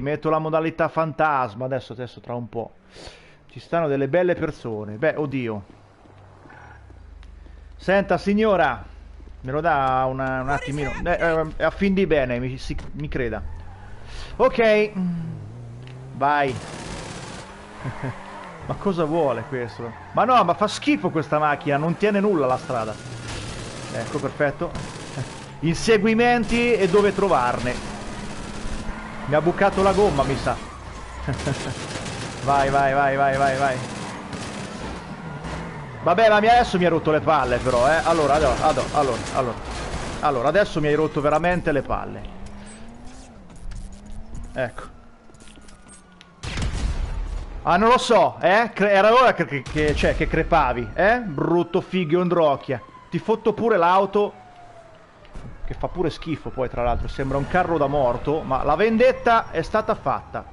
Metto la modalità fantasma adesso, adesso tra un po'. Ci stanno delle belle persone. Beh, oddio. Senta, signora, me lo dà una- un attimino. Eh, eh, a fin di bene, mi, si- mi creda. Ok. Vai. ma cosa vuole questo? Ma no, ma fa schifo questa macchina, non tiene nulla la strada. Ecco, perfetto. Inseguimenti e dove trovarne. Mi ha bucato la gomma, mi sa. vai, vai, vai, vai, vai, vai. Vabbè, ma adesso mi hai rotto le palle però, eh. Allora, allora, allora, allora, allora. Adesso mi hai rotto veramente le palle. Ecco. Ah, non lo so, eh? Era ora che, che- cioè, che crepavi, eh? Brutto figlio Androcchia. Ti fotto pure l'auto. Che fa pure schifo poi, tra l'altro. Sembra un carro da morto, ma la vendetta è stata fatta.